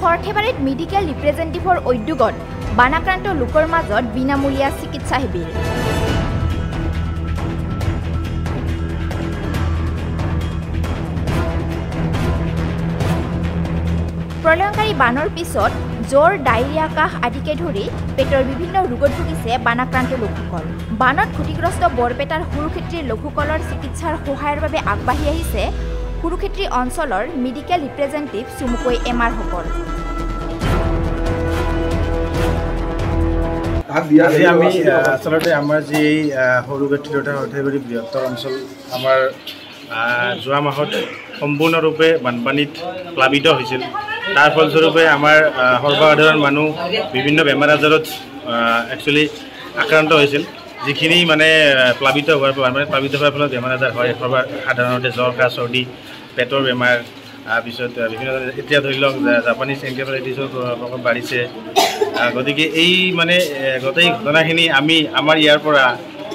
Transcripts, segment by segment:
সৰ্থেবাৰীত মেডিকেল ৰিপ্ৰেজেণ্টেটিভৰ উদ্যোগত বানাক্ৰান্ত লোকৰ মাজত বিনামূলীয়া চিকিৎসা শিবিৰ। প্ৰলয়ংকাৰী বানৰ পিছত জ্বৰ ডায়েৰিয়া কাহ আদিকে ধৰি পেটৰ বিভিন্ন ৰোগত ভুগিছে বানাক্ৰান্ত লোকসকল। বানত ক্ষতিগ্ৰস্ত বৰপেটাৰ সুৰুক্ষেত্ৰীৰ লোকসকলৰ চিকিৎসাৰ সহায়ৰ বাবে আগবাঢ়ি আহিছে সুৰুক্ষেত্ৰী অঞ্চলৰ মেডিকেল ৰিপ্ৰেজেণ্টেটিভ চুমুকৈ এম আজি আমি আচলতে আমাৰ যি সৰু তথা সৰ্থেবাৰী বৃহত্তৰ অঞ্চল আমাৰ যোৱা মাহত সম্পূৰ্ণৰূপে বানপানীত প্লাবিত হৈছিল। তাৰ ফলস্বৰূপে আমাৰ সৰ্বসাধাৰণ মানুহ বিভিন্ন বেমাৰ আজাৰত একচুৱেলি আক্ৰান্ত হৈছিল। যিখিনি মানে আহ, প্লাবিত হোৱাৰ বানপানীত প্লাবিত হোৱাৰ ফলত বেমাৰ আজাৰ হয়। সৰ্ব সাধাৰণতে জ্বৰ কাহ চৰ্দি পেটৰ বেমাৰ তাৰপিছত বিভিন্ন এতিয়া ধৰি লওক জাপানীজ এনকেফেলাইটিছৰ প্ৰকোপ বাঢ়িছে। গতিকে এই মানে গোটেই ঘটনাখিনি আমি আমাৰ ইয়াৰ পৰা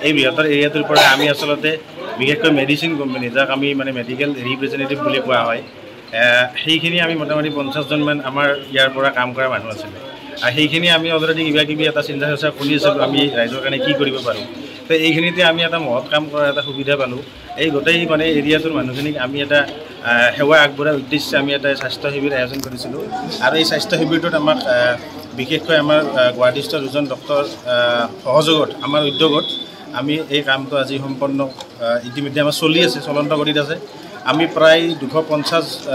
এই বৃহত্তৰ এৰিয়াটোৰ পৰা আমি আচলতে বিশেষকৈ মেডিচিন কোম্পানী যাক আমি মানে মেডিকেল ৰিপ্ৰেজেণ্টেটিভ বুলি কোৱা হয় সেইখিনি আমি মোটামুটি পঞ্চাছজনমান আমাৰ ইয়াৰ পৰা কাম কৰা মানুহ আছিলে। আৰু সেইখিনি আমি অলৰেডি কিবা কিবি এটা চিন্তা চৰ্চা কৰি আছিলোঁ আমি ৰাইজৰ কাৰণে কি কৰিব পাৰোঁ। তো এইখিনিতে আমি এটা মহৎ কাম কৰাৰ এটা সুবিধা পালোঁ। এই গোটেই মানে এৰিয়াটোৰ মানুহখিনিক আমি এটা সেৱা আগবঢ়াৰ উদ্দেশ্যে আমি এটা স্বাস্থ্য শিবিৰ আয়োজন কৰিছিলোঁ। আৰু এই স্বাস্থ্য শিবিৰটোত আহ, বিশেষকৈ আহ, গুৱাহাটীস্থ দুজন ডক্টৰ আহ, সহযোগত আমাৰ উদ্যোগত আমি এই কামটো আজি সম্পন্ন ইতিমধ্যে আমাৰ চলি আছে চলন্ত গতিত আছে। আমি প্ৰায় দুশ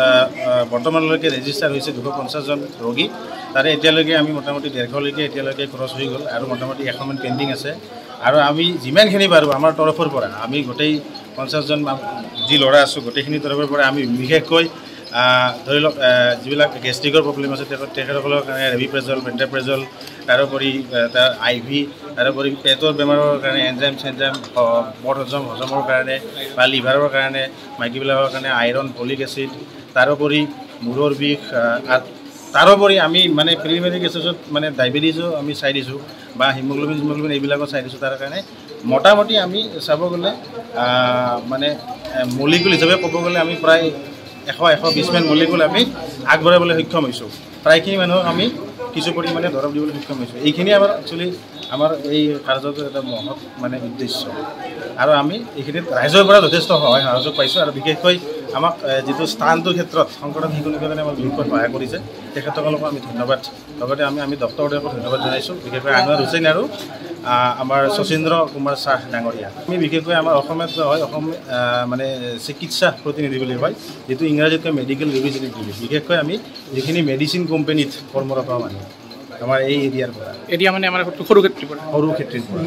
আহ, বৰ্তমানলৈকে ৰেজিষ্টাৰ হৈছে দুশ পঞ্চাছজন ৰোগী। তাৰে এতিয়ালৈকে আমি মোটামুটি ডেৰশলৈকে এতিয়ালৈকে খৰচ হৈ গ'ল আৰু মোটামুটি এশমান পেণ্ডিং আছে। আৰু আমি যিমানখিনি পাৰোঁ আমাৰ তৰফৰ পৰা আমি গোটেই পঞ্চাছজন যি ল'ৰা আছোঁ গোটেইখিনি তৰফৰ পৰা আমি বিশেষকৈ ধৰি লওক যিবিলাক গেষ্ট্ৰিকৰ প্ৰব্লেম আছে তেখেত তেখেতসকলৰ কাৰণে ৰেবিপ্ৰেজল পেণ্টাপ্ৰেজল তাৰোপৰি তাৰ আই ভি তাৰোপৰি পেটৰ বেমাৰৰ কাৰণে এনজাইম চেনজাইম বদ হজম হজমৰ কাৰণে বা লিভাৰৰ কাৰণে মাইকীবিলাকৰ কাৰণে আইৰণ ফলিক এচিড তাৰোপৰি মূৰৰ বিষ তাৰোপৰি আমি মানে প্ৰিলিমিনাৰী কেছেছত মানে ডায়েবেটিছো আমি চাই দিছোঁ বা হিমগ্ল'বিন হিমগ্ল'বিন এইবিলাকো চাই দিছোঁ তাৰ কাৰণে মোটামুটি আমি চাব গ'লে মানে মলিকুল হিচাপে ক'ব গ'লে আমি প্ৰায় এশ এশ বিছমান মলিকুল আমি আগবঢ়াবলৈ সক্ষম হৈছোঁ। প্ৰায়খিনি মানুহক আমি কিছু পৰিমাণে দৰৱ দিবলৈ সক্ষম হৈছোঁ। এইখিনি আমাৰ একচুৱেলি আমাৰ এই কাৰ্যটোৰ এটা মহৎ মানে উদ্দেশ্য। আৰু আমি এইখিনিত ৰাইজৰ পৰা যথেষ্ট সহায় সহযোগ পাইছোঁ আৰু বিশেষকৈ আমাক যিটো স্থানটোৰ ক্ষেত্ৰত শংকৰদেৱ শিশু নিকেতনে আমাক বিশেষকৈ সহায় কৰিছে তেখেতসকলকো আমি ধন্যবাদ। লগতে আমি আমি ডক্টৰদেৱকো ধন্যবাদ জনাইছোঁ বিশেষকৈ আনোৱাৰ হুছেইন আৰু আমাৰ শচীন্দ্ৰ কুমাৰ শ্বাহ ডাঙৰীয়া। আমি বিশেষকৈ আমাৰ অসমীয়াত কোৱা হয় অসম মানে চিকিৎসা প্ৰতিনিধি বুলি কয় যিটো ইংৰাজীত কয় মেডিকেল ৰিপ্ৰেজেণ্টেটিভ বিশেষকৈ আমি যিখিনি মেডিচিন কোম্পেনীত কৰ্মৰত মানুহ আমাৰ এই এৰিয়াৰ পৰা। এতিয়া মানে আমাৰ সৰু ক্ষেত্ৰৰ পৰা। সৰু ক্ষেত্ৰীৰ পৰা।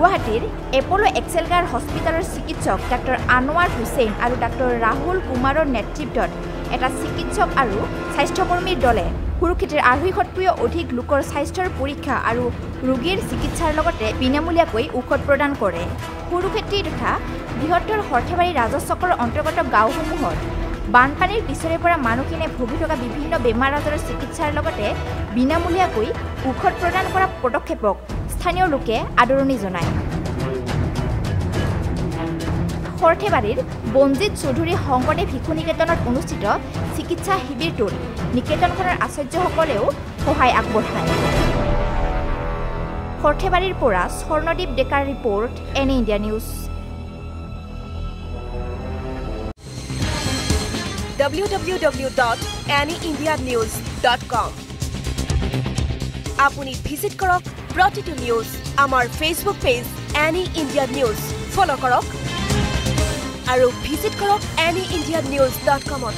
গুৱাহাটীৰ এপল' এক্সেলগাৰ হস্পিটেলৰ চিকিৎসক ডাক্তৰ আনোৱাৰ হুছেইন আৰু ডাক্তৰ ৰাহুল কুমাৰৰ নেতৃত্বত এটা চিকিৎসক আৰু স্বাস্থ্যকৰ্মীৰ দলে সুৰুক্ষেত্ৰীৰ আঢ়ৈশতকৈও অধিক লোকৰ স্বাস্থ্যৰ পৰীক্ষা আৰু ৰোগীৰ চিকিৎসাৰ লগতে বিনামূলীয়াকৈ ঔষধ প্ৰদান কৰে। সুৰুক্ষেত্ৰী তথা বৃহত্তৰ সৰ্থেবাৰী ৰাজচক্ৰৰ অন্তৰ্গত গাঁওসমূহত বানপানীৰ পিছৰে পৰা মানুহখিনিয়ে ভুগি থকা বিভিন্ন বেমাৰ আজাৰৰ চিকিৎসাৰ লগতে বিনামূলীয়াকৈ ঔষধ প্ৰদান কৰা পদক্ষেপক স্থানীয় লোকে আদৰণি জনায়। সৰ্থেবাৰীৰ বনজিৎ চৌধুৰী শংকৰদেৱ শিশু নিকেতনত অনুষ্ঠিত চিকিৎসা শিবিৰটোত নিকেতনখনৰ আচাৰ্যসকলেও সহায় আগবঢ়ায়। সৰ্থেবাৰীৰ পৰা স্বৰ্ণদ্বীপ ডেকাৰ report N India news. www.anyindianews.com আপুনি ভিজিট কৰক প্ৰতিটো নিউজ আমাৰ Facebook page any India news follow' কৰক আৰু ভিজিট কৰক এনি ইণ্ডিয়া নিউজ ডট কমত